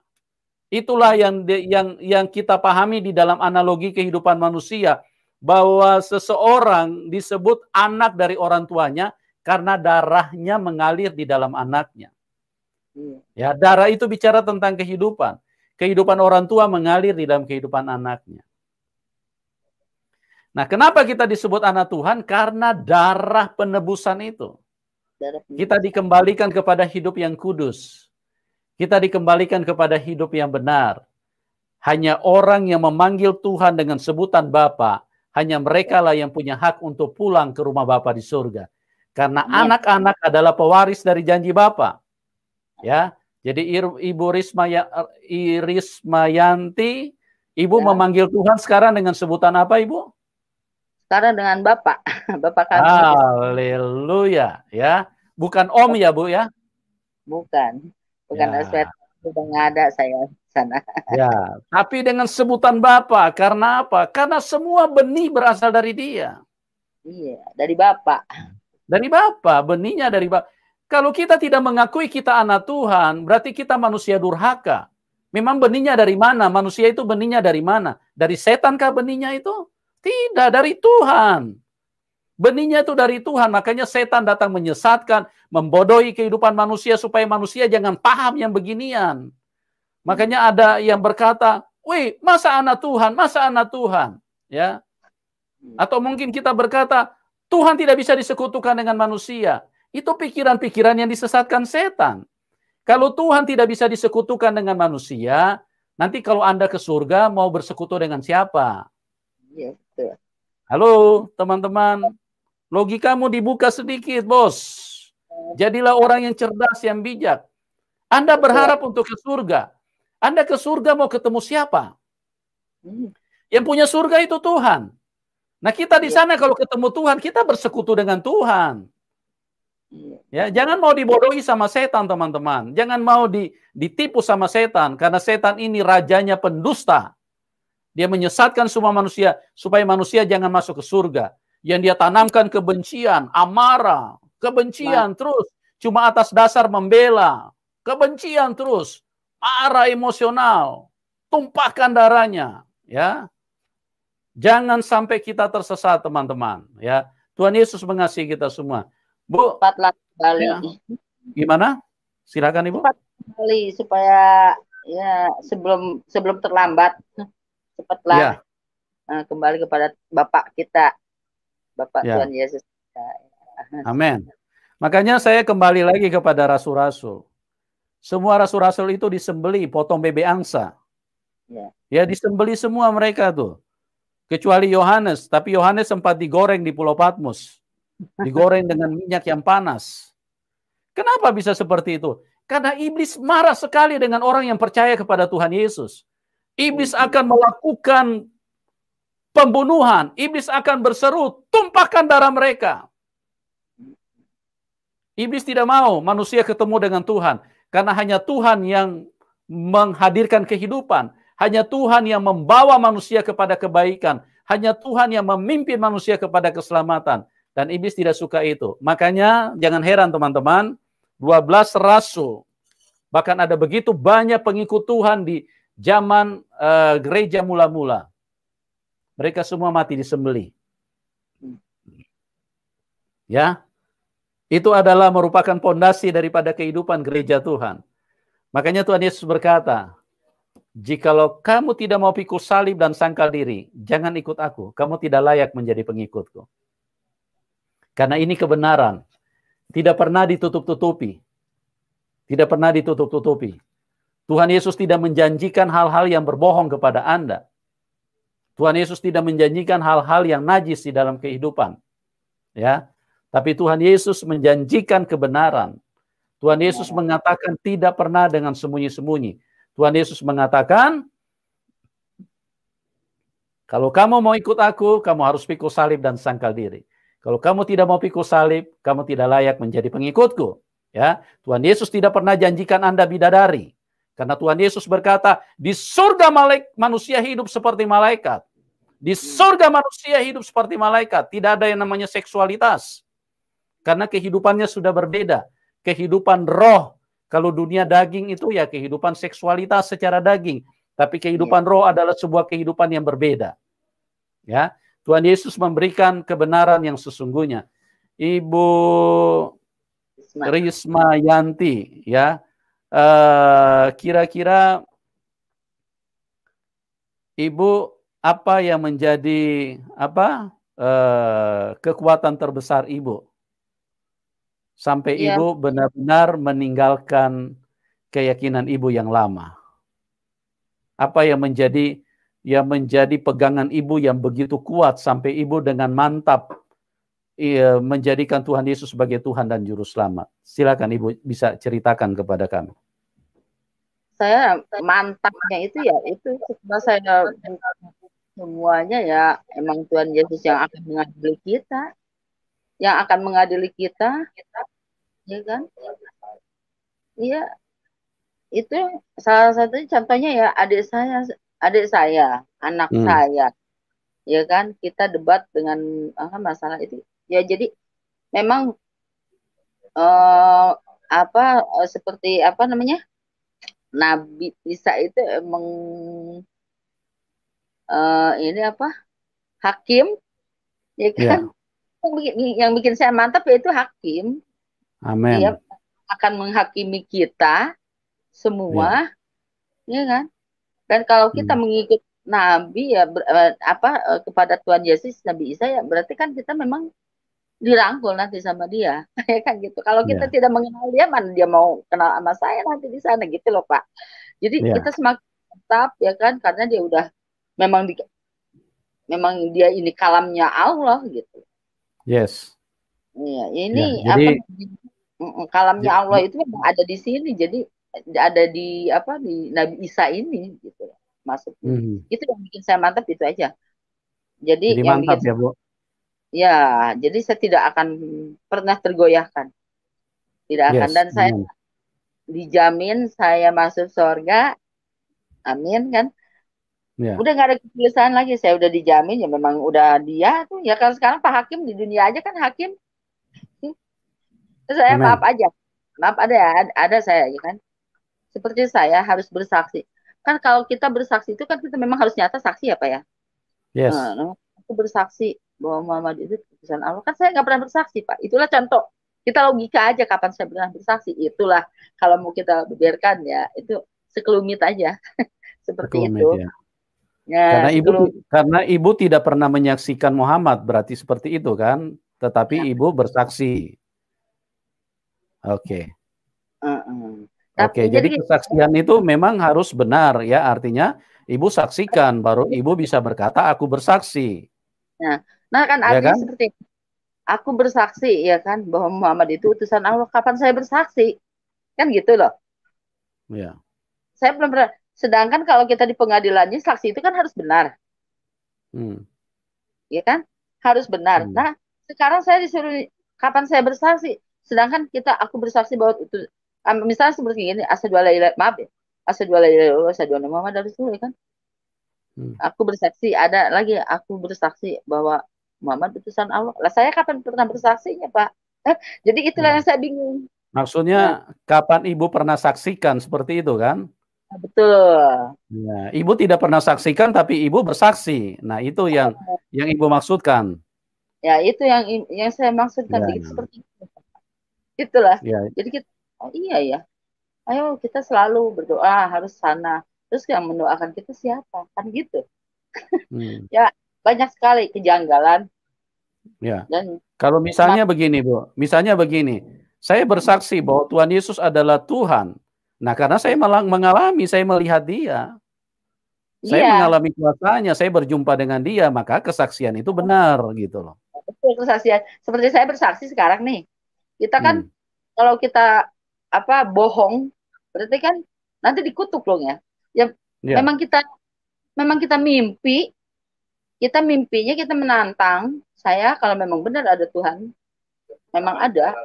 Itulah yang yang yang kita pahami di dalam analogi kehidupan manusia bahwa seseorang disebut anak dari orang tuanya karena darahnya mengalir di dalam anaknya. Iya. Ya, darah itu bicara tentang kehidupan. Kehidupan orang tua mengalir di dalam kehidupan anaknya. Nah, kenapa kita disebut anak Tuhan? Karena darah penebusan itu. Kita dikembalikan kepada hidup yang kudus. Kita dikembalikan kepada hidup yang benar. Hanya orang yang memanggil Tuhan dengan sebutan Bapa, hanya mereka lah yang punya hak untuk pulang ke rumah Bapa di surga. Karena anak-anak adalah pewaris dari janji Bapa. Ya, jadi Ibu Risma ya, Irismayanti, Ibu ya. memanggil Tuhan sekarang dengan sebutan apa, Ibu? Sekarang dengan Bapak, Bapak kami. Haleluya, ya. Bukan Om ya, Bu ya? Bukan. Bukan ya. aspek sudah nggak ada saya sana. Ya, tapi dengan sebutan Bapak, karena apa? Karena semua benih berasal dari Dia. Iya, dari Bapak. Dari Bapak, benihnya dari Bapak. Kalau kita tidak mengakui kita anak Tuhan, berarti kita manusia durhaka. Memang benihnya dari mana? Manusia itu benihnya dari mana? Dari setan kah benihnya itu? Tidak, dari Tuhan. Benihnya itu dari Tuhan, makanya setan datang menyesatkan, membodohi kehidupan manusia supaya manusia jangan paham yang beginian. Makanya ada yang berkata, wih, masa anak Tuhan, masa anak Tuhan, ya. Atau mungkin kita berkata, Tuhan tidak bisa disekutukan dengan manusia. Itu pikiran-pikiran yang disesatkan setan. Kalau Tuhan tidak bisa disekutukan dengan manusia, nanti kalau Anda ke surga mau bersekutu dengan siapa? Iya, Halo, teman-teman. Logikamu dibuka sedikit, bos. Jadilah orang yang cerdas, yang bijak. Anda berharap untuk ke surga. Anda ke surga mau ketemu siapa? Hmm. Yang punya surga itu Tuhan. Nah kita di iya. sana kalau ketemu Tuhan, kita bersekutu dengan Tuhan. Iya. Ya, jangan mau dibodohi sama setan, teman-teman. Jangan mau di, ditipu sama setan, karena setan ini rajanya pendusta. Dia menyesatkan semua manusia supaya manusia jangan masuk ke surga. Yang dia tanamkan kebencian, amarah, kebencian terus cuma atas dasar membela, kebencian terus, marah emosional, tumpahkan darahnya, ya. Jangan sampai kita tersesat, teman-teman. Ya, Tuhan Yesus mengasihi kita semua. Bu, cepatlah kembali. Ya. Gimana? Silakan Ibu. Cepat kembali supaya ya sebelum sebelum terlambat cepatlah ya. uh, kembali kepada Bapak kita, Bapak ya. Tuhan Yesus. Amin. Makanya saya kembali lagi kepada rasul-rasul. Semua rasul-rasul itu disembeli, potong bebek angsa. Ya. ya disembeli semua mereka tuh kecuali Yohanes, tapi Yohanes sempat digoreng di Pulau Patmos. Digoreng dengan minyak yang panas. Kenapa bisa seperti itu? Karena iblis marah sekali dengan orang yang percaya kepada Tuhan Yesus. Iblis akan melakukan pembunuhan. Iblis akan berseru, tumpahkan darah mereka. Iblis tidak mau manusia ketemu dengan Tuhan. Karena hanya Tuhan yang menghadirkan kehidupan. Hanya Tuhan yang membawa manusia kepada kebaikan. Hanya Tuhan yang memimpin manusia kepada keselamatan. Dan iblis tidak suka itu. Makanya jangan heran teman-teman, 12 rasul. Bahkan ada begitu banyak pengikut Tuhan di zaman uh, gereja mula-mula. Mereka semua mati disembeli. Ya. Itu adalah merupakan pondasi daripada kehidupan gereja Tuhan. Makanya Tuhan Yesus berkata, Jikalau kamu tidak mau pikul salib dan sangkal diri, jangan ikut aku. Kamu tidak layak menjadi pengikutku. Karena ini kebenaran. Tidak pernah ditutup-tutupi. Tidak pernah ditutup-tutupi. Tuhan Yesus tidak menjanjikan hal-hal yang berbohong kepada Anda. Tuhan Yesus tidak menjanjikan hal-hal yang najis di dalam kehidupan. Ya. Tapi Tuhan Yesus menjanjikan kebenaran. Tuhan Yesus mengatakan tidak pernah dengan sembunyi-sembunyi. Tuhan Yesus mengatakan, kalau kamu mau ikut aku, kamu harus pikul salib dan sangkal diri. Kalau kamu tidak mau pikul salib, kamu tidak layak menjadi pengikutku. Ya, Tuhan Yesus tidak pernah janjikan Anda bidadari. Karena Tuhan Yesus berkata, di surga malaik, manusia hidup seperti malaikat. Di surga manusia hidup seperti malaikat. Tidak ada yang namanya seksualitas. Karena kehidupannya sudah berbeda. Kehidupan roh kalau dunia daging itu ya kehidupan seksualitas secara daging, tapi kehidupan ya. roh adalah sebuah kehidupan yang berbeda. Ya, Tuhan Yesus memberikan kebenaran yang sesungguhnya. Ibu Risma Yanti, ya, eh, kira-kira Ibu apa yang menjadi apa uh, kekuatan terbesar Ibu sampai ya. ibu benar-benar meninggalkan keyakinan ibu yang lama. Apa yang menjadi yang menjadi pegangan ibu yang begitu kuat sampai ibu dengan mantap iya, menjadikan Tuhan Yesus sebagai Tuhan dan Juru Selamat. Silakan Ibu bisa ceritakan kepada kami. Saya mantapnya itu ya itu setelah saya semuanya ya emang Tuhan Yesus yang akan mengadili kita yang akan mengadili kita, ya kan? Iya, itu salah satu contohnya ya adik saya, adik saya, anak hmm. saya, ya kan? Kita debat dengan apa masalah itu, ya jadi memang uh, apa uh, seperti apa namanya Nabi Isa itu emang uh, ini apa hakim, ya kan? Yeah yang bikin saya mantap yaitu hakim. Amin. Dia akan menghakimi kita semua, ya, ya kan? Dan kalau kita hmm. mengikut Nabi ya ber, eh, apa eh, kepada Tuhan Yesus Nabi Isa ya berarti kan kita memang dirangkul nanti sama dia ya kan gitu. Kalau kita yeah. tidak mengenal dia mana dia mau kenal sama saya nanti di sana gitu loh Pak. Jadi yeah. kita semakin tetap ya kan karena dia udah memang di memang dia ini kalamnya Allah gitu. Yes. Iya, ini ya, jadi, apa kalamnya ya, Allah itu memang ada di sini. Jadi ada di apa di Nabi Isa ini gitu. Masuk. Hmm. Itu yang bikin saya mantap itu aja. Jadi, jadi yang mantap bikin, ya, Bu. Ya, jadi saya tidak akan pernah tergoyahkan. Tidak yes. akan dan saya hmm. dijamin saya masuk surga. Amin kan? Ya. Udah nggak ada kegelisahan lagi, saya udah dijamin ya memang udah dia tuh ya kalau sekarang Pak Hakim di dunia aja kan Hakim. Saya Amen. maaf aja, maaf ada ya, ada saya ya kan. Seperti saya harus bersaksi. Kan kalau kita bersaksi itu kan kita memang harus nyata saksi ya Pak ya. Yes. Nah, aku bersaksi bahwa Muhammad itu keputusan Allah. Kan saya nggak pernah bersaksi Pak. Itulah contoh. Kita logika aja kapan saya pernah bersaksi. Itulah kalau mau kita biarkan ya itu sekelumit aja. Seperti sekelumit, itu. Ya. Ya, karena ibu karena ibu tidak pernah menyaksikan Muhammad berarti seperti itu kan, tetapi ya. ibu bersaksi. Oke. Okay. Uh -uh. Oke, jadi kesaksian itu memang harus benar ya, artinya ibu saksikan baru ibu bisa berkata aku bersaksi. Nah, nah kan ya artinya ya kan? seperti aku bersaksi ya kan bahwa Muhammad itu utusan Allah. Kapan saya bersaksi? Kan gitu loh. Ya. Saya belum pernah Sedangkan kalau kita di pengadilannya saksi itu kan harus benar. Hmm. Ya kan? Harus benar. Hmm. Nah, sekarang saya disuruh kapan saya bersaksi? Sedangkan kita aku bersaksi bahwa itu misalnya seperti ini asal dua ilaha maaf ya. Asal dua ilaha asal dua Muhammad Rasulullah kan. Hmm. Aku bersaksi ada lagi aku bersaksi bahwa Muhammad utusan Allah. Lah saya kapan pernah bersaksinya, Pak? Eh, jadi itulah hmm. yang saya bingung. Maksudnya nah. kapan Ibu pernah saksikan seperti itu kan? Betul. Ya, ibu tidak pernah saksikan tapi ibu bersaksi. Nah, itu yang oh. yang ibu maksudkan. Ya, itu yang yang saya maksudkan ya. seperti itu. Itulah. Ya. Jadi kita oh iya ya. Ayo kita selalu berdoa harus sana. Terus yang mendoakan kita siapa? Kan gitu. Hmm. ya, banyak sekali kejanggalan. Ya. Dan kalau misalnya begini, Bu. Misalnya begini. Saya bersaksi bahwa Tuhan Yesus adalah Tuhan. Nah, karena saya malah mengalami, saya melihat dia. Saya yeah. mengalami kuasanya, saya berjumpa dengan dia, maka kesaksian itu benar gitu loh. Betul kesaksian. Seperti saya bersaksi sekarang nih. Kita kan hmm. kalau kita apa bohong, berarti kan nanti dikutuk loh ya. Ya yeah. memang kita memang kita mimpi, kita mimpinya kita menantang saya kalau memang benar ada Tuhan, memang ada.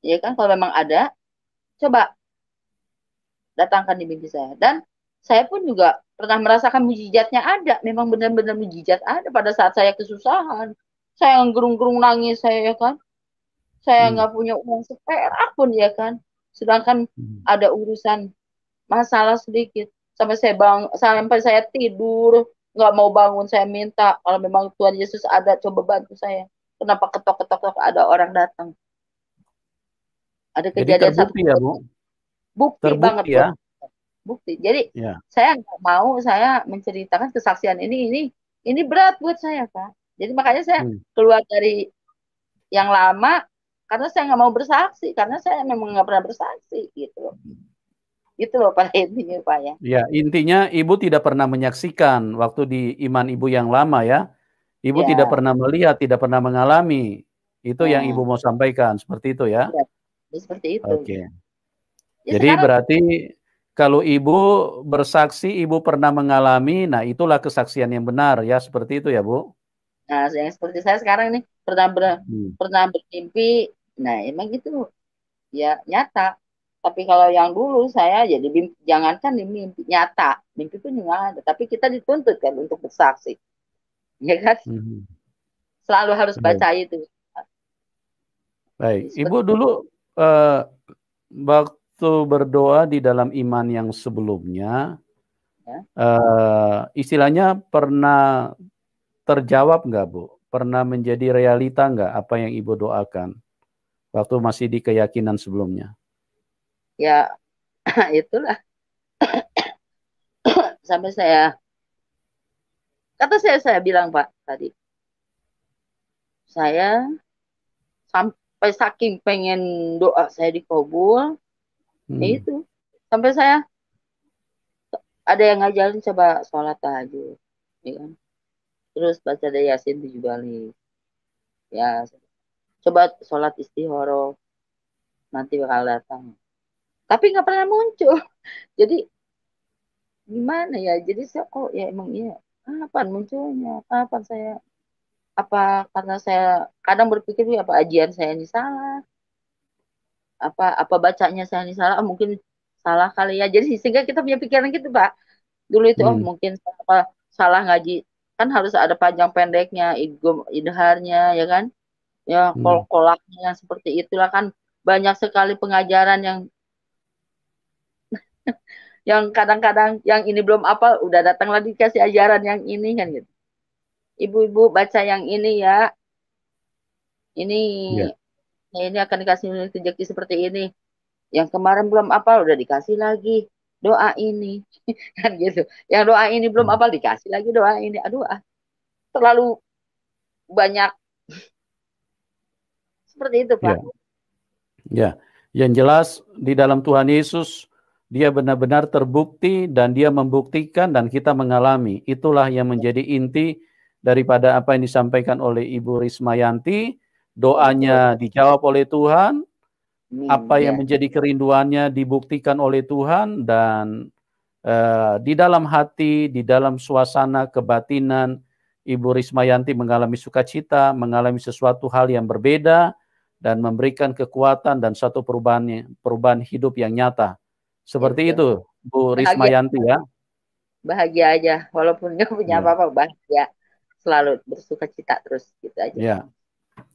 Ya kan kalau memang ada, Coba datangkan di mimpi saya. Dan saya pun juga pernah merasakan mujizatnya ada. Memang benar-benar mujizat ada pada saat saya kesusahan. Saya gerung-gerung nangis saya ya kan. Saya hmm. nggak hmm. punya uang seperak pun ya kan. Sedangkan hmm. ada urusan masalah sedikit. Sampai saya bang, sampai saya tidur nggak mau bangun saya minta kalau memang Tuhan Yesus ada coba bantu saya. Kenapa ketok-ketok ada orang datang? Ada kejadian Jadi terbukti satu ya, Bu? Bukti terbukti banget, ya. Bu. Bukti. Jadi ya. saya nggak mau saya menceritakan kesaksian ini ini ini berat buat saya, Pak. Jadi makanya saya hmm. keluar dari yang lama karena saya nggak mau bersaksi karena saya memang nggak pernah bersaksi gitu. Itu loh pada intinya Pak ya. Ya, intinya Ibu tidak pernah menyaksikan waktu di iman Ibu yang lama ya. Ibu ya. tidak pernah melihat, tidak pernah mengalami. Itu ya. yang Ibu mau sampaikan, seperti itu ya. ya seperti itu. Oke. Okay. Ya, Jadi sekarang, berarti kalau ibu bersaksi, ibu pernah mengalami, nah itulah kesaksian yang benar ya, seperti itu ya bu. Nah, yang seperti saya sekarang nih pernah ber, hmm. pernah bermimpi, nah emang gitu ya nyata. Tapi kalau yang dulu saya jadi mimpi, jangankan di mimpi nyata, mimpi pun juga ada. Tapi kita dituntut kan untuk bersaksi, ya kan? Hmm. Selalu harus baca Baik. itu. Baik, ibu dulu uh, waktu berdoa di dalam iman yang sebelumnya, ya. uh, istilahnya pernah terjawab nggak Bu? Pernah menjadi realita nggak apa yang Ibu doakan waktu masih di keyakinan sebelumnya? Ya, itulah. sampai saya kata saya saya bilang Pak tadi saya sampai saking pengen doa saya dikabul hmm. ya itu sampai saya ada yang ngajarin coba sholat tahajud ya kan terus baca dari yasin tujuh kali ya coba sholat istihoro. Nanti bakal datang. Tapi nggak pernah muncul. Jadi gimana ya? Jadi saya kok ya emang iya. Kapan munculnya? Kapan saya apa karena saya kadang berpikir ya apa ajian saya ini salah? Apa apa bacanya saya ini salah? Mungkin salah kali ya. Jadi sehingga kita punya pikiran gitu pak. Dulu itu oh, hmm. oh mungkin apa salah ngaji. Kan harus ada panjang pendeknya idharnya ya kan ya hmm. kol kolaknya seperti itulah kan banyak sekali pengajaran yang yang kadang-kadang yang ini belum apa udah datang lagi kasih ajaran yang ini kan gitu ibu-ibu baca yang ini ya. Ini ya. ya ini akan dikasih rezeki seperti ini. Yang kemarin belum apa udah dikasih lagi doa ini kan gitu. Yang doa ini belum hmm. apa dikasih lagi doa ini. Aduh ah. Terlalu banyak seperti itu, Pak. Ya. ya. Yang jelas di dalam Tuhan Yesus dia benar-benar terbukti dan dia membuktikan dan kita mengalami. Itulah yang menjadi inti daripada apa yang disampaikan oleh Ibu Rismayanti. Doanya dijawab oleh Tuhan, apa yang ya. menjadi kerinduannya dibuktikan oleh Tuhan dan uh, di dalam hati, di dalam suasana kebatinan Ibu Rismayanti mengalami sukacita, mengalami sesuatu hal yang berbeda dan memberikan kekuatan dan satu perubahan perubahan hidup yang nyata. Seperti itu, Bu Rismayanti ya. Bahagia aja, walaupun nggak punya iya. apa-apa, bahagia selalu bersuka cita terus gitu aja. Ya.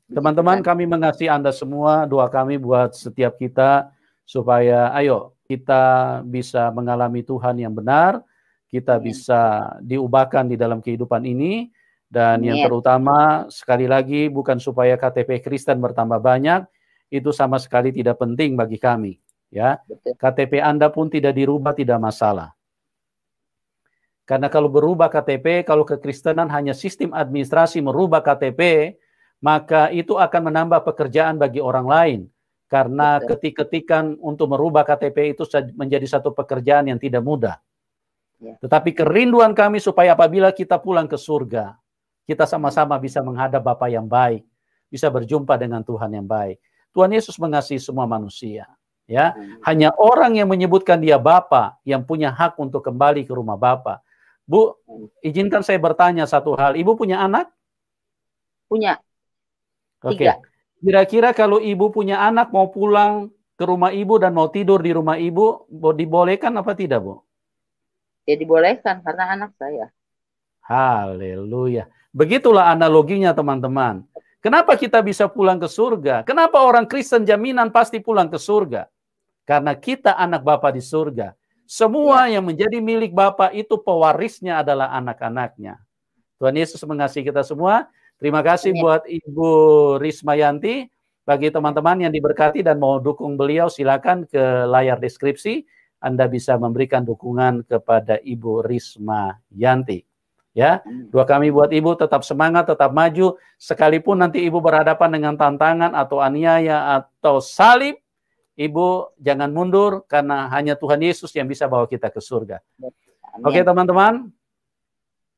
Teman-teman kami mengasihi Anda semua, doa kami buat setiap kita supaya ayo kita bisa mengalami Tuhan yang benar, kita Amin. bisa diubahkan di dalam kehidupan ini dan Amin. yang terutama sekali lagi bukan supaya KTP Kristen bertambah banyak, itu sama sekali tidak penting bagi kami, ya. Betul. KTP Anda pun tidak dirubah tidak masalah. Karena kalau berubah KTP, kalau kekristenan hanya sistem administrasi merubah KTP, maka itu akan menambah pekerjaan bagi orang lain. Karena ketik-ketikan untuk merubah KTP itu menjadi satu pekerjaan yang tidak mudah. Ya. Tetapi kerinduan kami supaya apabila kita pulang ke surga, kita sama-sama bisa menghadap Bapa yang baik, bisa berjumpa dengan Tuhan yang baik. Tuhan Yesus mengasihi semua manusia. Ya, hanya orang yang menyebutkan dia Bapa yang punya hak untuk kembali ke rumah Bapa. Bu, izinkan saya bertanya satu hal. Ibu punya anak? Punya. Oke. Okay. Kira-kira kalau ibu punya anak mau pulang ke rumah ibu dan mau tidur di rumah ibu, dibolehkan apa tidak, Bu? Ya dibolehkan karena anak saya. Haleluya. Begitulah analoginya teman-teman. Kenapa kita bisa pulang ke surga? Kenapa orang Kristen jaminan pasti pulang ke surga? Karena kita anak Bapa di surga. Semua ya. yang menjadi milik Bapa itu pewarisnya adalah anak-anaknya. Tuhan Yesus mengasihi kita semua. Terima kasih buat Ibu Rismayanti. Bagi teman-teman yang diberkati dan mau dukung beliau, silakan ke layar deskripsi. Anda bisa memberikan dukungan kepada Ibu Risma Yanti. Ya, dua kami buat ibu tetap semangat, tetap maju. Sekalipun nanti ibu berhadapan dengan tantangan atau aniaya atau salib, Ibu jangan mundur karena hanya Tuhan Yesus yang bisa bawa kita ke surga. Amin. Oke teman-teman,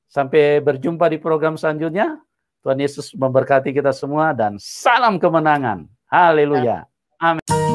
sampai berjumpa di program selanjutnya. Tuhan Yesus memberkati kita semua dan salam kemenangan. Haleluya. Amin.